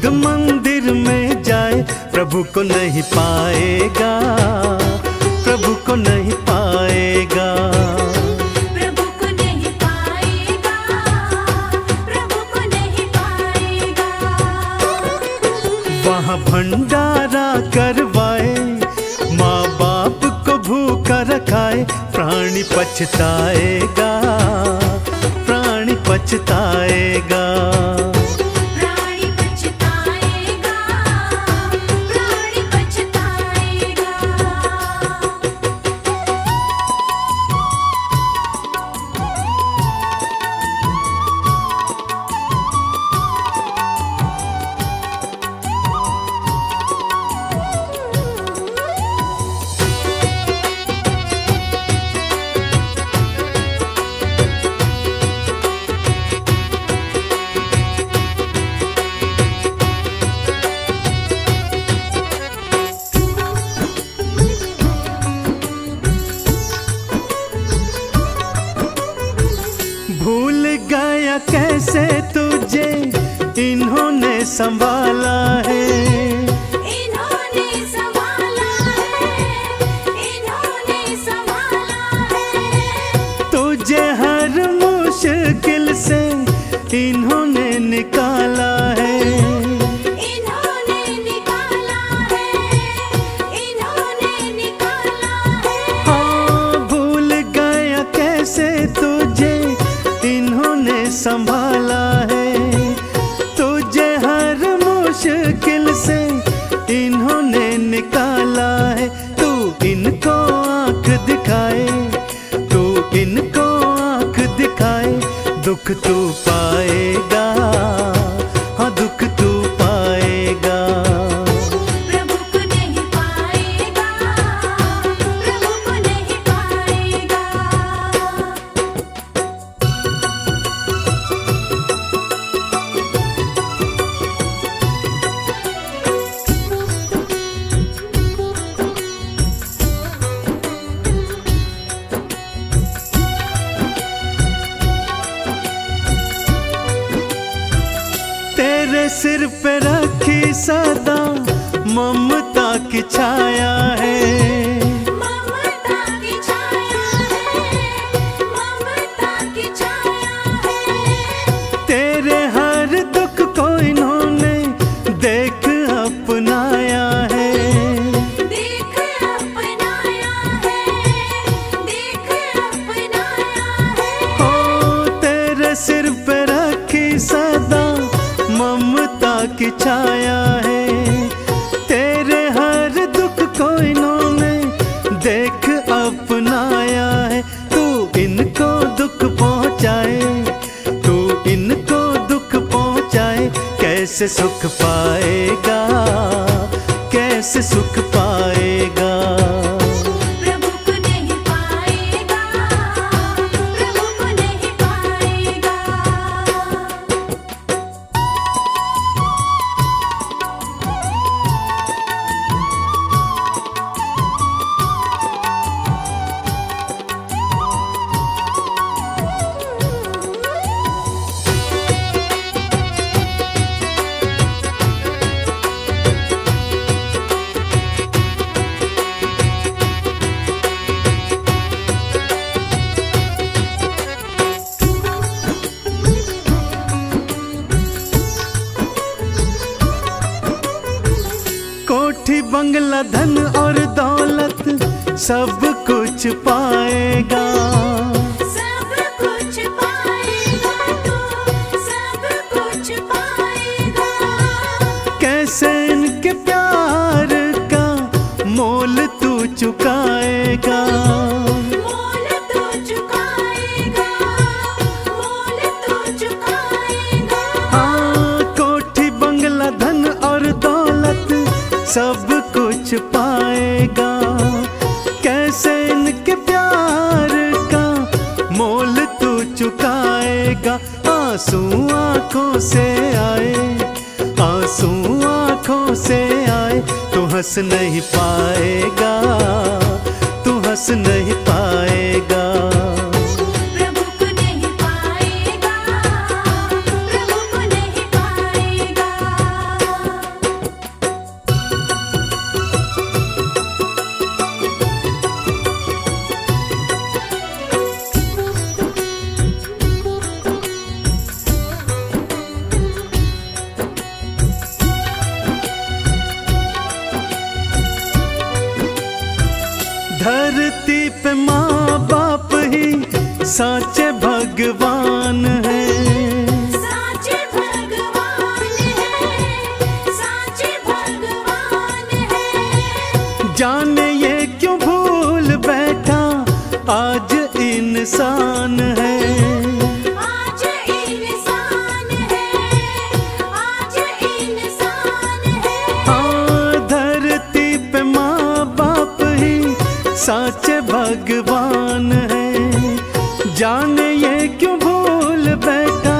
बुद्ध मंदिर में जाए प्रभु को नहीं पाएगा। प्रभु को नहीं पाएगा। वहाँ भंडारा करवाए माँ बाप को भूखा रखाए प्राणी पछताए। पे रखी सदा ममता की छाया। सुख पाए नहीं पाएगा। साचे भगवान है। जाने ये क्यों भूल बैठा?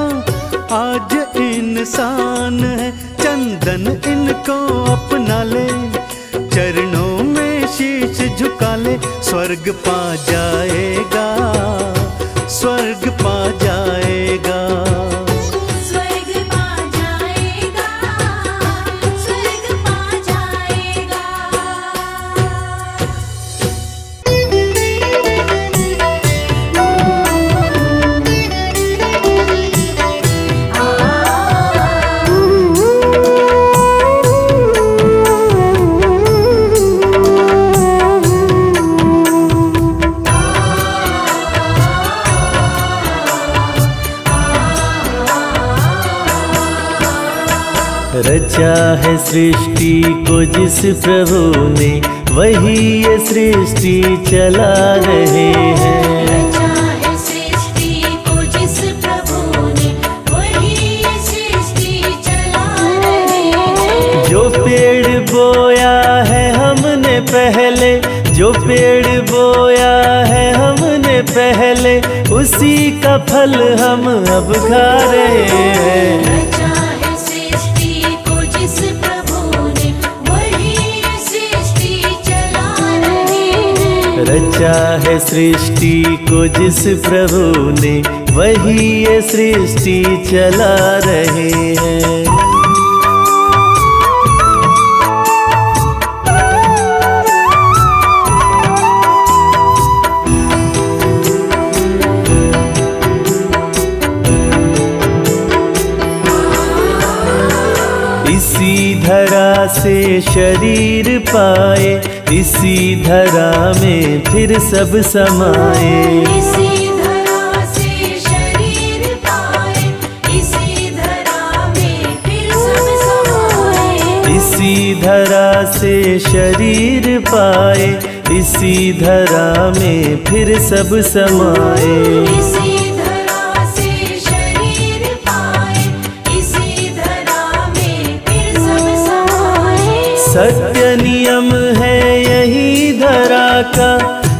आज इंसान है। चंदन इनको अपना ले। चरणों में शीश झुका ले। स्वर्ग पा जाएगा। सृष्टि को जिस प्रभु ने वही ये सृष्टि चला रहे हैं। जो पेड़ बोया है हमने पहले जो पेड़ बोया है हमने पहले उसी का फल हम अब खा रहे है। रचा है सृष्टि को जिस प्रभु ने, वही ये सृष्टि चला रहे हैं। इसी धरा से शरीर पाए इसी धरा में फिर सब समाए। इसी धरा से शरीर पाए। इसी धरा में फिर सब समाए। इसी धरा से शरीर पाए। इसी धरा में फिर सब समाए। का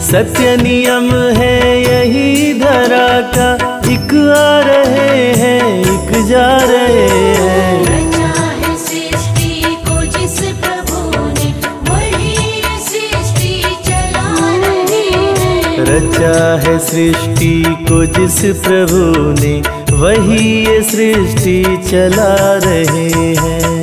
सत्य नियम है यही धरा का। एक आ रहे हैं एक जा रहे हैं। रचा है सृष्टि को जिस प्रभु ने वही ये सृष्टि चला रहे हैं।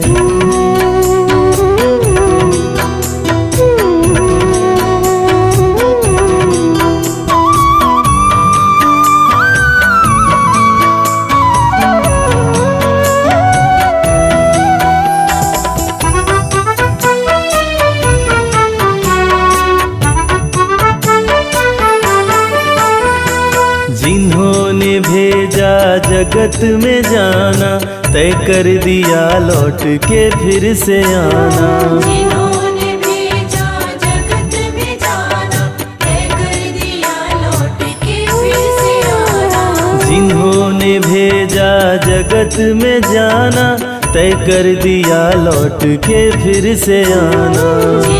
जगत में जाना तय कर दिया लौट के फिर से आना। जिन्होंने भेजा जगत में जाना तय कर दिया लौट के फिर से आना।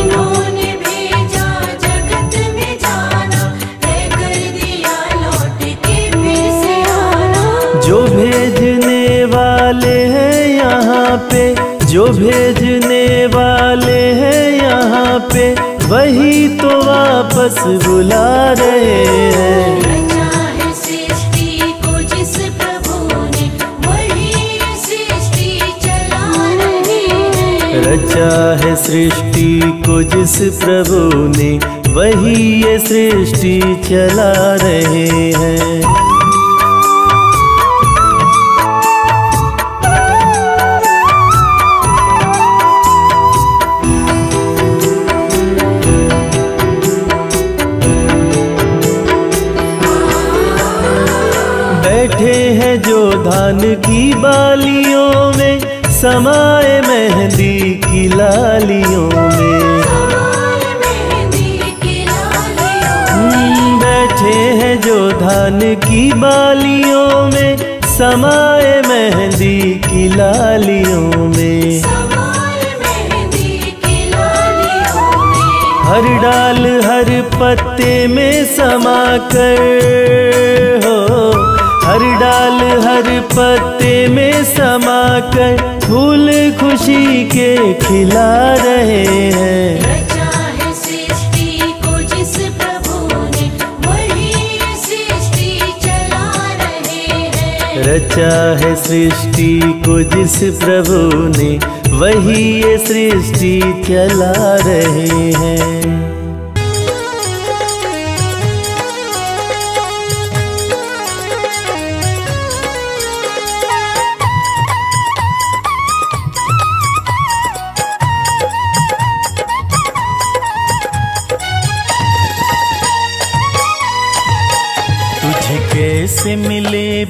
भेजने वाले हैं यहाँ पे। वही तो वापस बुला रहे हैं। रचा है सृष्टि को जिस प्रभु ने वही ये सृष्टि चला रहे हैं। को बालियों में समाए मेहंदी की लालियों में। समाल मेहंदी की लालियों हम्म, बैठे हैं जो धान की बालियों में समाए मेहंदी की लालियों में। मेहंदी की लालियों में। हर डाल हर पत्ते में समा कर हो। हर डाल हर पत्ते में समा कर फूल खुशी के खिला रहे हैं। रचा है सृष्टि को जिस प्रभु ने वही रहे हैं। रचा है सृष्टि को जिस प्रभु ने वही ये सृष्टि चला रहे हैं।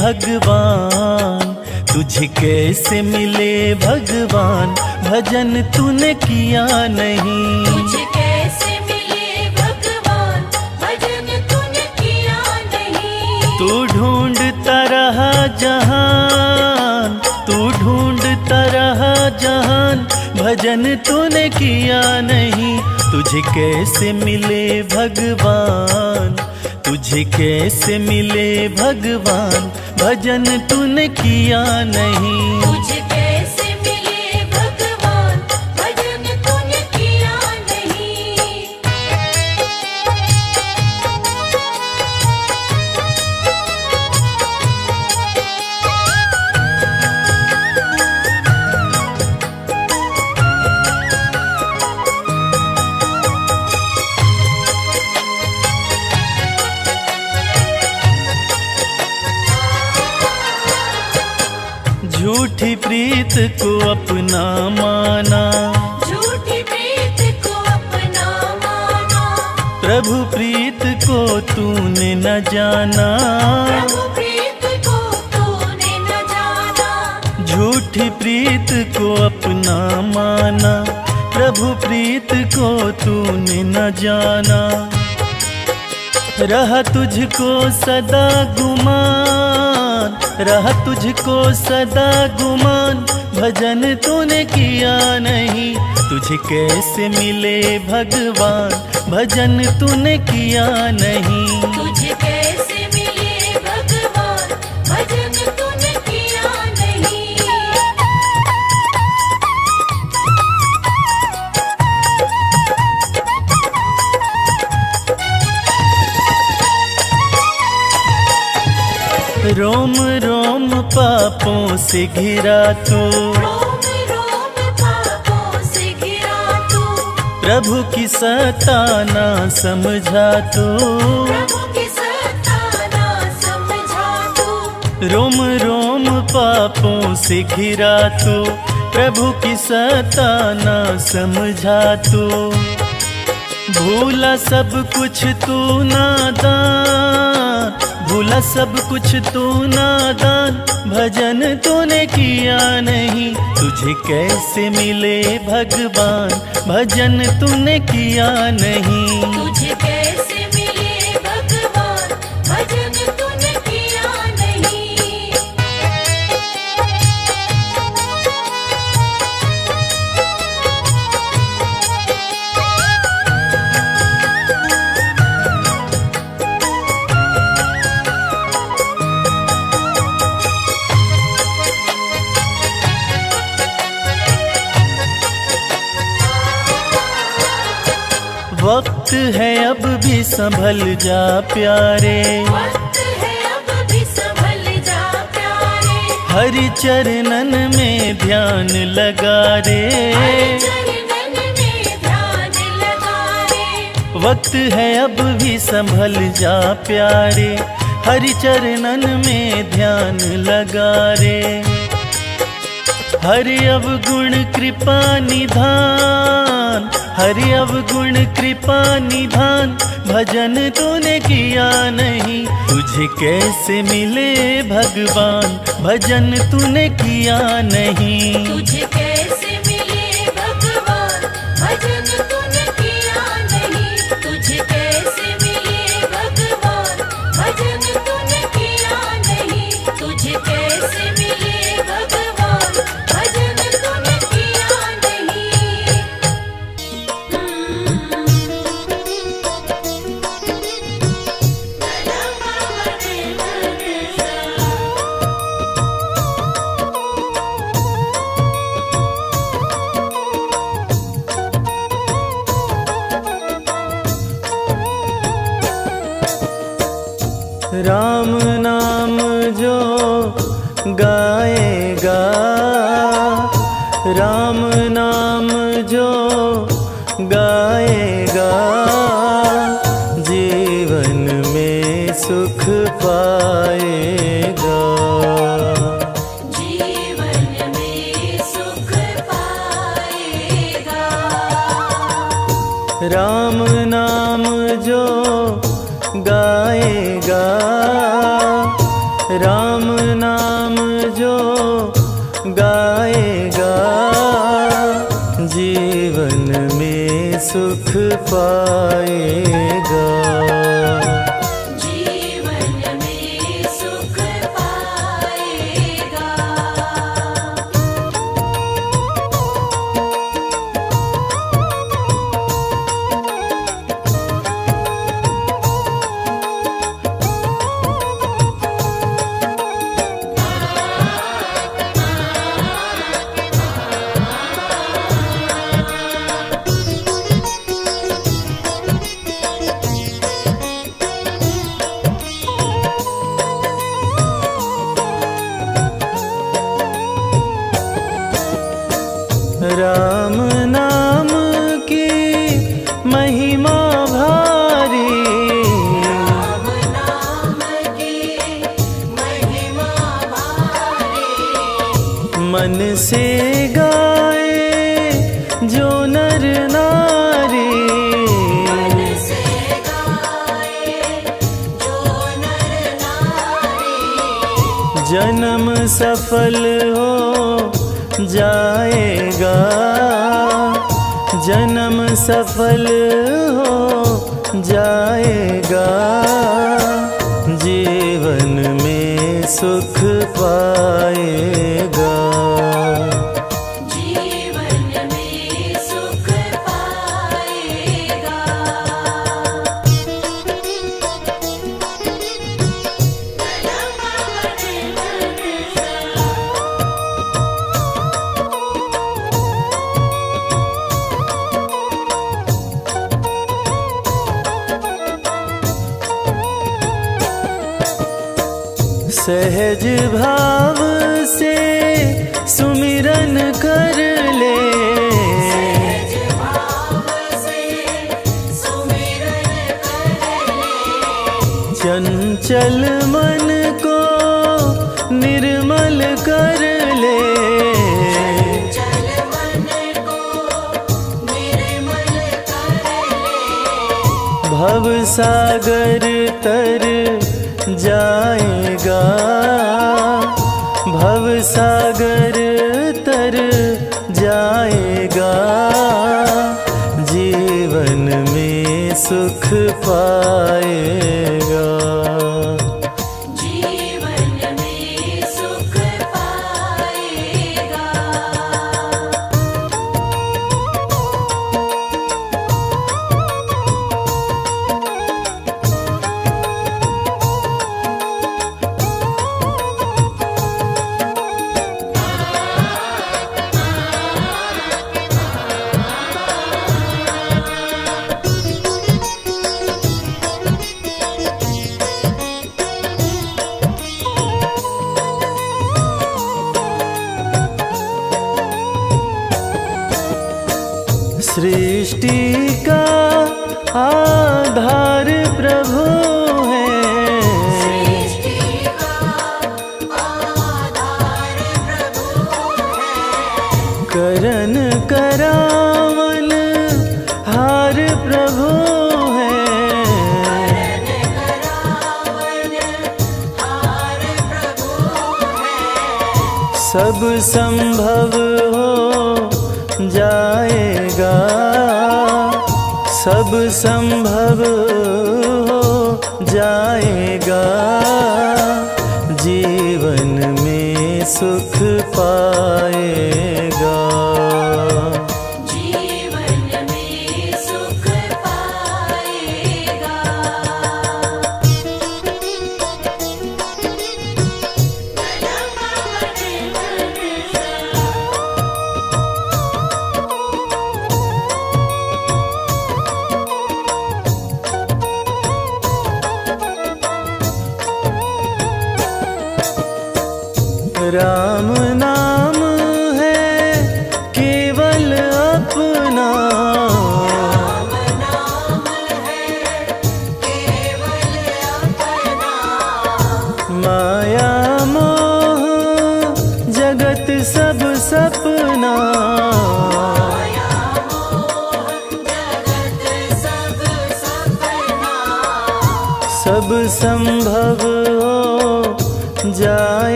भगवान तुझे कैसे मिले भगवान? भजन तूने किया नहीं। तुझे कैसे मिले भगवान? भजन तूने किया नहीं। तू ढूंढता रहा जहान तू ढूंढता रहा जहान। भजन तूने किया नहीं। तुझे कैसे मिले भगवान? तुझे कैसे मिले भगवान? भजन तूने किया नहीं। अपना माना। झूठी प्रीत को अपना माना। प्रभु प्रीत को तूने न जाना। प्रभु प्रीत को तूने न जाना। झूठी प्रीत को अपना माना। प्रभु प्रीत को तूने न जाना। रहा तुझको सदा गुमान। रहा तुझको सदा गुमान। भजन तूने किया नहीं तुझे कैसे मिले भगवान? भजन तूने किया नहीं। से घिरा तू। प्रभु की सताना समझा तू। रोम रोम पापों से घिरा तू। प्रभु की सताना समझा तू। भूला सब कुछ तू नादान। भूला सब कुछ तू नादान, भजन तूने किया नहीं। तुझे कैसे मिले भगवान, भजन तूने किया नहीं। तुझे कैसे है अब भी संभल जा प्यारे। हरि चरणन में ध्यान लगा रे। वक्त है अब भी संभल जा प्यारे। हरि चरणन में ध्यान लगा रे। हरि अब गुण कृपा निधान। हरि अवगुण कृपा निधान, भजन तूने किया नहीं, तुझे कैसे मिले भगवान, भजन तूने किया नहीं। तुझे चल मन को निर्मल कर ले। भव सागर तर जाएगा। भव सागर तर जाएगा। जीवन में सुख पाए। जाएगा। सब संभव हो जाएगा। जीवन में सुख पाएगा।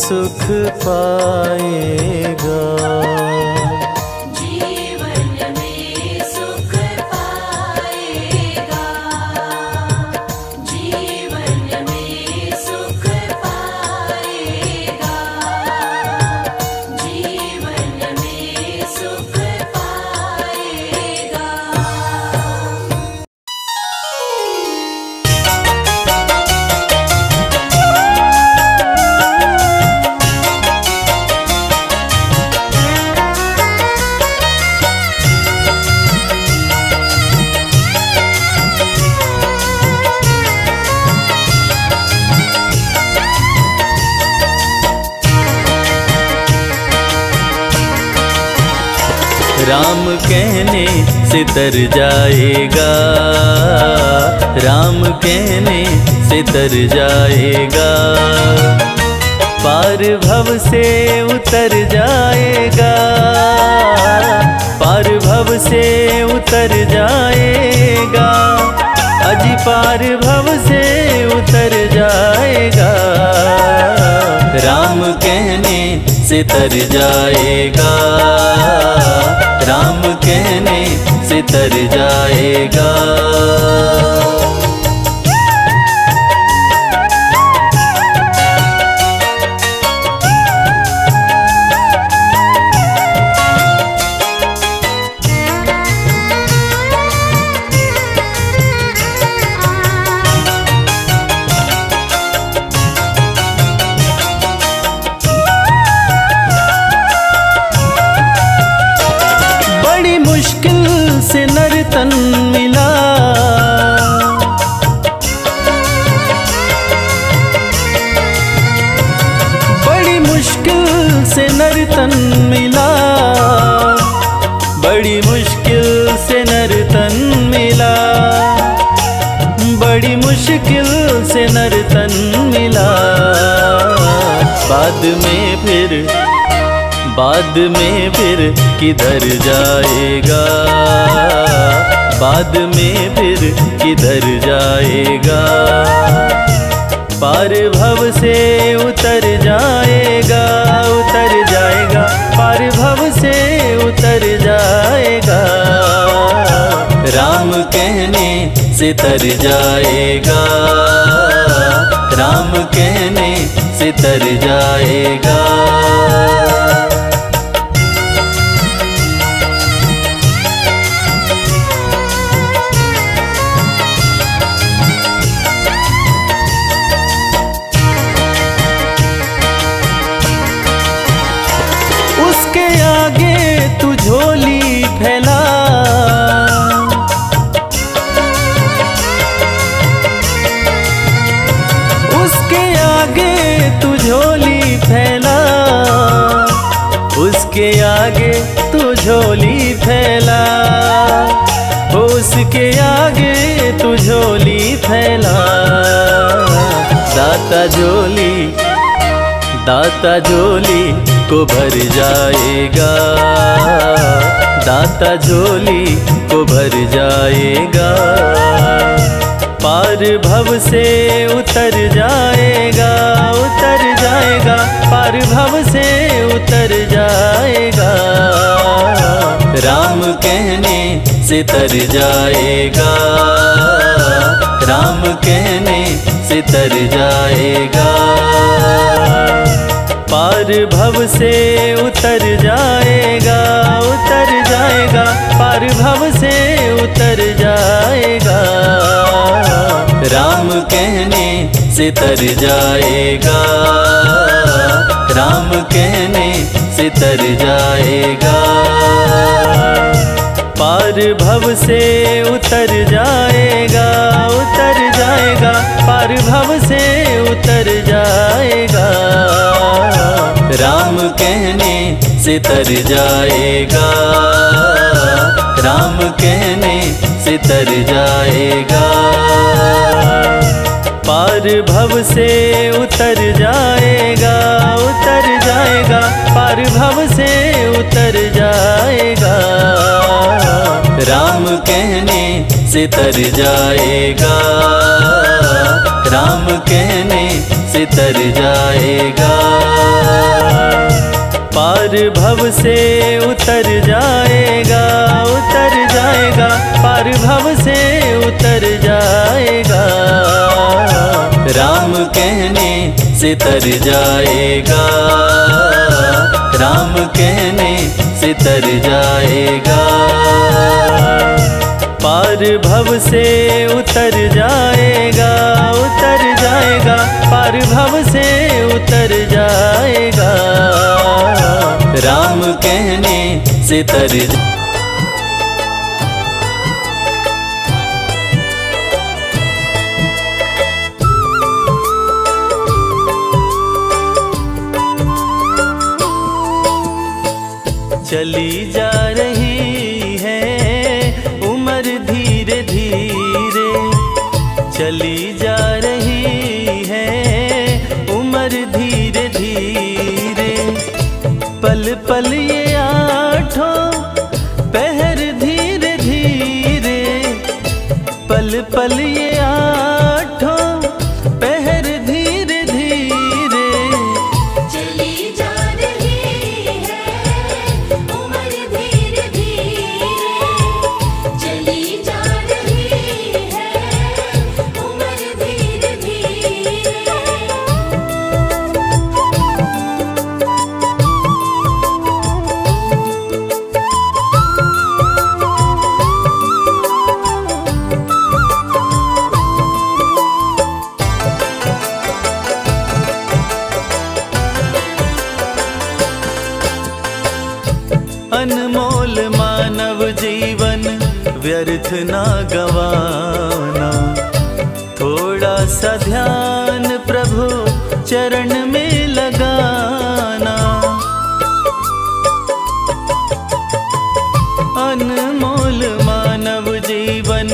सुख पाएगा तर जाएगा। राम कहने से तर जाएगा। पार भव से उतर जाएगा। पार भव से उतर जाएगा। अजी पार भव से उतर जाएगा। राम कहने से तर जाएगा। राम कहने तर जाएगा। नर्तन मिला। बड़ी मुश्किल से नर्तन मिला। बड़ी मुश्किल से नर्तन मिला। बाद में फिर, बाद में फिर किधर जाएगा? बाद में फिर किधर जाएगा? पार भव से उतर जाएगा उतर जाएगा। पार भव से उतर जाएगा। राम कहने से तर जाएगा। राम कहने से तर जाएगा। उसके आगे तू झोली फैला। दाता झोली दाता झोली को भर जाएगा। दाता झोली को भर जाएगा। पार भव से उतर जाएगा उतर जाएगा। पार भव से उतर जाएगा। राम कहने से तर जाएगा। राम कहने से तर जाएगा। पार भव से उतर जाएगा उतर जाएगा। पार भव से उतर जाएगा। राम कहने से तर जाएगा। राम कहने से तर जाएगा। पार भव से उतर जाएगा उतर जाएगा। पार भव से उतर जाएगा। राम कहने से तर जाएगा, राम कहने से तर जाएगा। पार भव से उतर जाएगा उतर जाएगा। पार भव से उतर जाएगा। राम कहने से तर जाएगा। राम कहने से तर जाएगा। पार भव से उतर जाएगा उतर जाएगा। पार भव से उतर जाएगा। राम कहने से तर जाएगा। राम कहने से तर जाएगा। पार भव से उतर जाएगा उतर जाएगा। पार भव से उतर जाएगा। राम कहने से तर जा பலிய व्यर्थ ना गवाना। थोड़ा सा ध्यान प्रभु चरण में लगाना। अनमोल मानव जीवन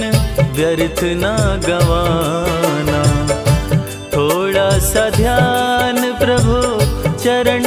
व्यर्थ ना गवाना। थोड़ा सा ध्यान प्रभु चरण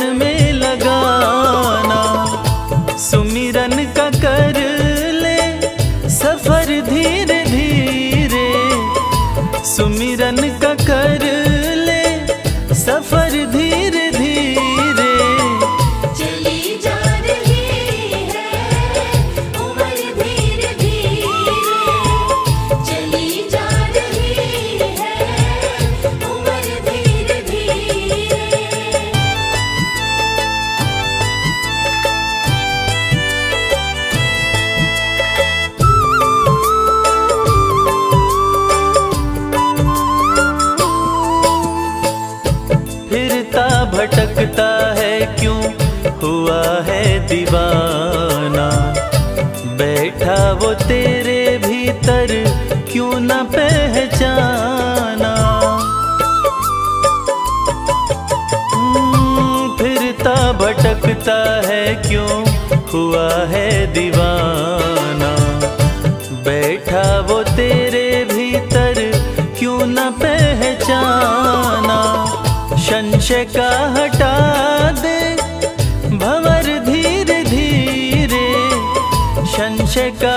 क्यों हुआ है दीवाना? बैठा वो तेरे भीतर, क्यों न पहचाना? संशय का हटा दे, भंवर धीरे धीरे संशय का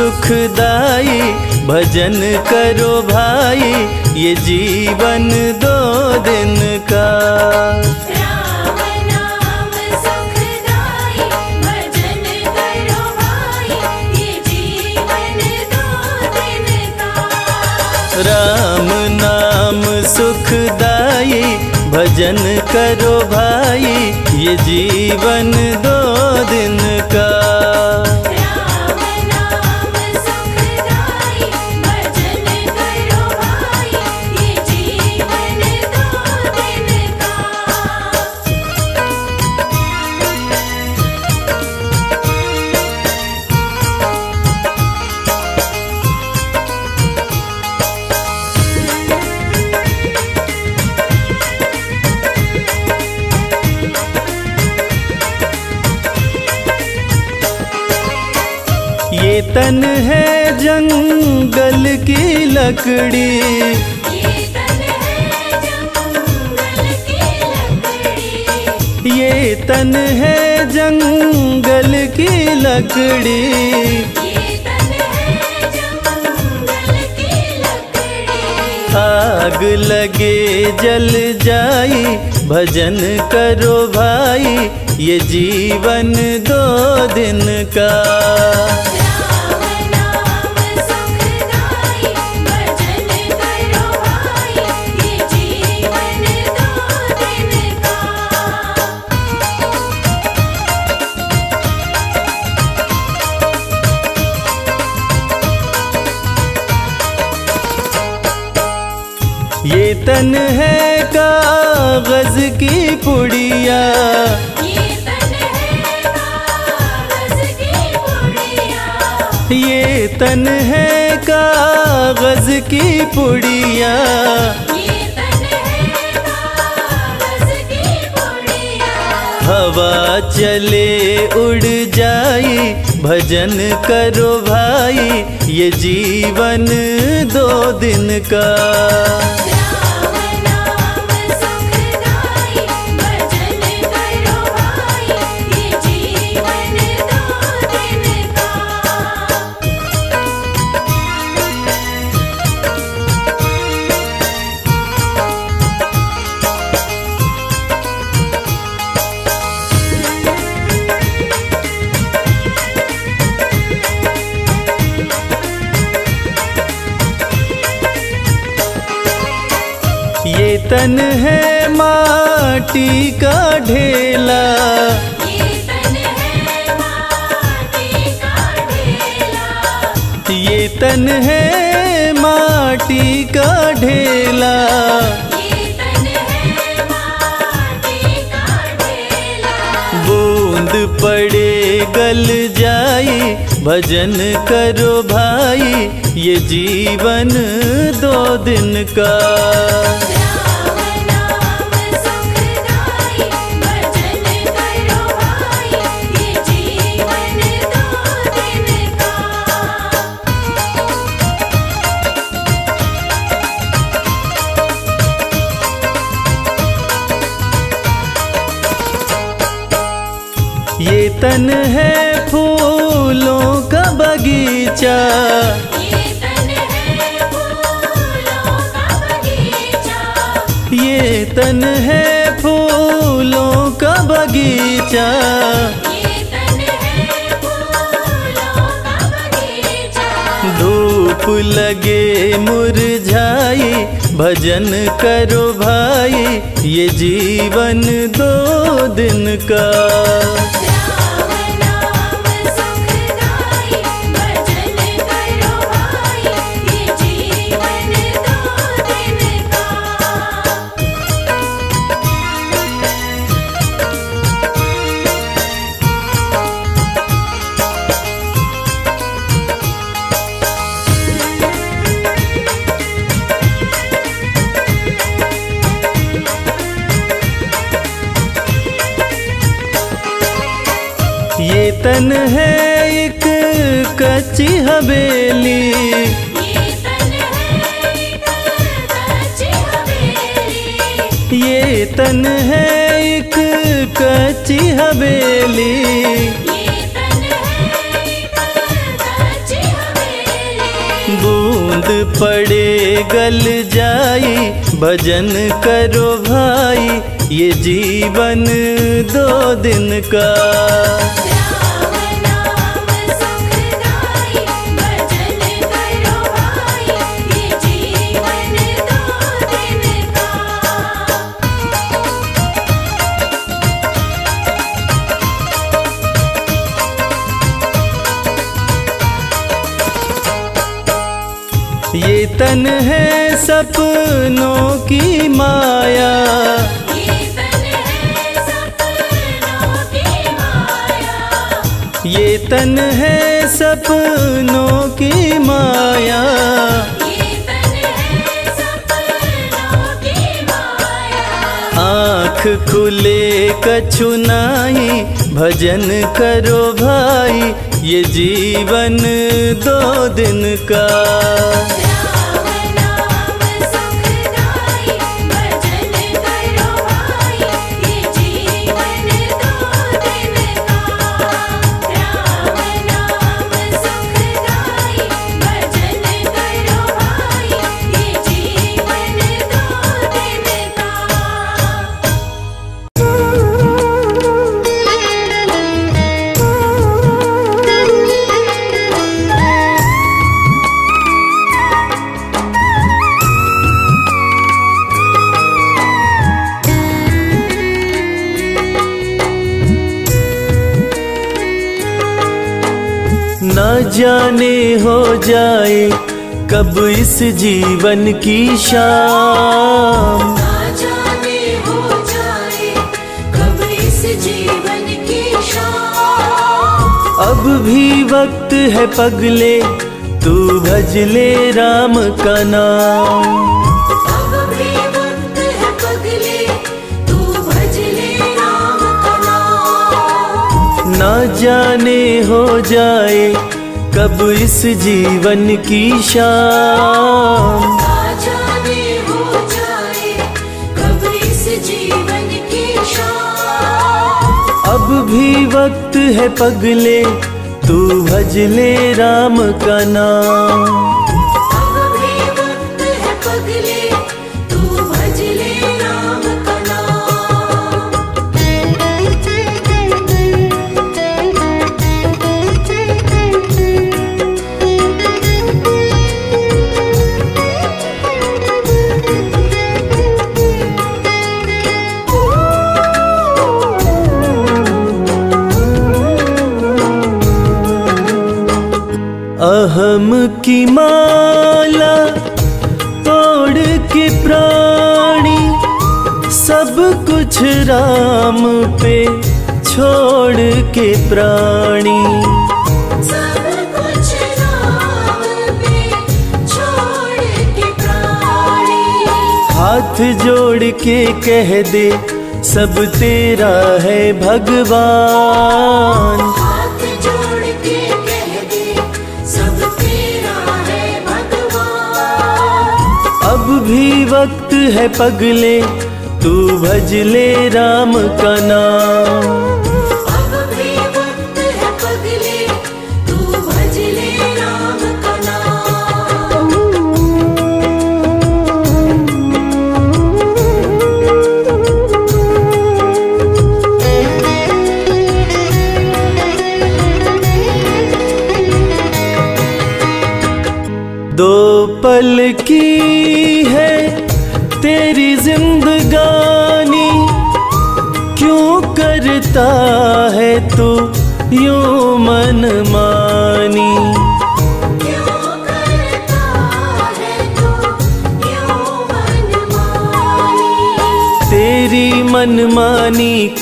सुखदाई भजन करो भाई ये जीवन दो दिन का। राम नाम सुखदाई भजन करो भाई ये जीवन दो लकड़ी। ये तन है जंगल की लकड़ी। आग लगे जल जाई, भजन करो भाई, ये जीवन दो दिन का। तन है कागज़ की पुड़िया। ये तन है कागज़ की पुड़िया। हवा चले उड़ जाई भजन करो भाई ये जीवन दो दिन का। तन है माटी का ढेला। ये तन है माटी का ढेला। बूंद पड़े गल जाए भजन करो भाई ये जीवन दो दिन का। लगे मुरझाई भजन करो भाई ये जीवन दो दिन का। तन है एक कच्ची हवेली। ये तन है एक कच्ची हवेली। बूंद पड़े गल जाई, भजन करो भाई, ये जीवन दो दिन का। खुले कछु नाही भजन करो भाई ये जीवन दो दिन का। कब इस जीवन की शाम ना जाने हो जाए कब इस जीवन की शाम? अब भी वक्त है पगले तू भजले राम का नाम। अब भी वक्त है पगले तू भजले राम का नाम। न जाने हो जाए कब इस जीवन की शाम? हो अब भी वक्त है पगले तू भजले राम का नाम। की माला तोड़ के प्राणी। सब कुछ राम पे छोड़ के प्राणी। हाथ जोड़ के कह दे सब तेरा है भगवान। भी वक्त है पगले तू भज ले राम का नाम।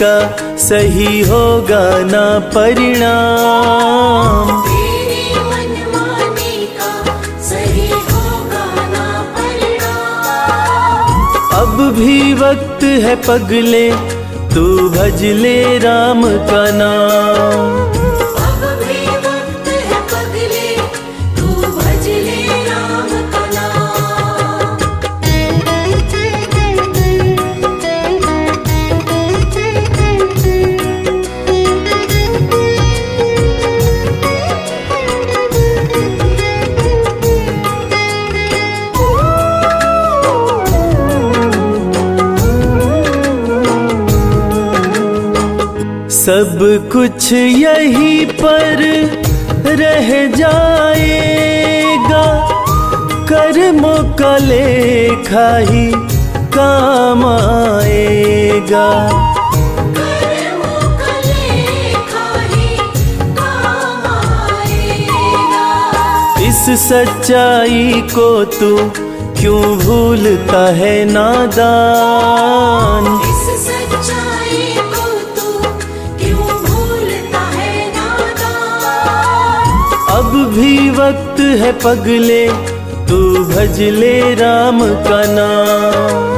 का सही होगा ना परिणाम। अब भी वक्त है पगले तू भजले राम का नाम। सब कुछ यहीं पर रह जाएगा। कर्मों का लेखा ही काम आएगा। इस सच्चाई को तू क्यों भूलता है नादान? अब भी वक्त है पगले तू भज ले राम का नाम।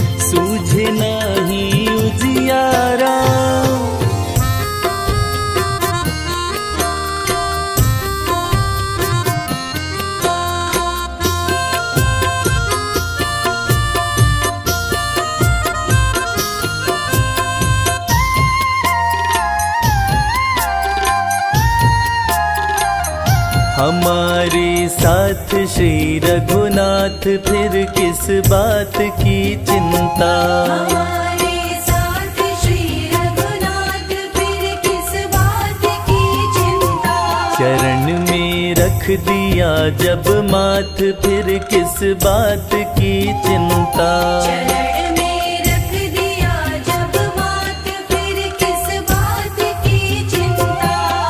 बात की चिंता। चरण में रख दिया जब मात फिर किस बात की चिंता?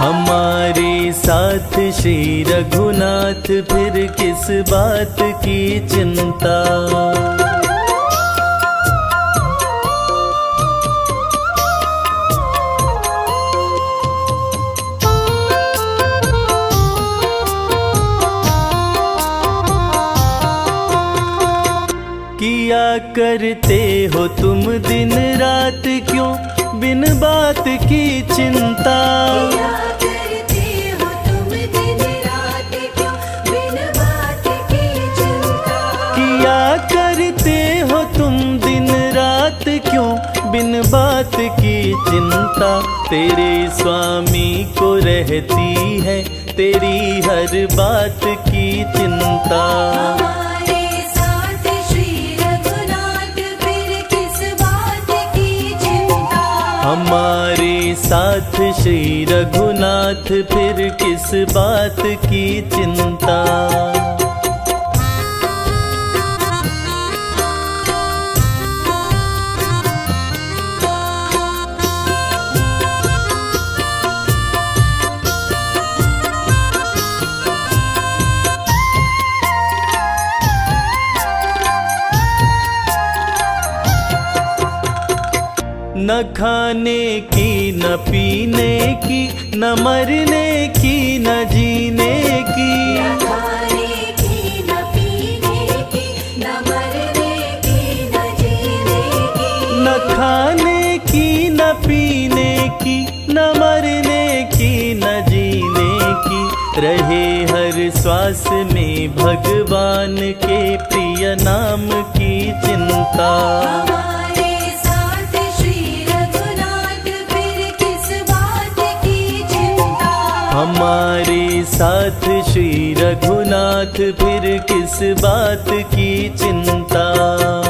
हमारे साथ श्री रघुनाथ, फिर किस बात की चिंता? किया करते हो तुम दिन रात क्यों? बिन बात की चिंता। बिन बात की चिंता तेरे स्वामी को रहती है तेरी हर बात की चिंता। हमारे साथ श्री रघुनाथ फिर किस बात की चिंता? खाने की न पीने की न मरने की न जीने की। न खाने की न पीने की न मरने की न जीने की। रहे हर श्वास में भगवान के प्रिय नाम की चिंता। हमारे साथ श्री रघुनाथ फिर किस बात की चिंता?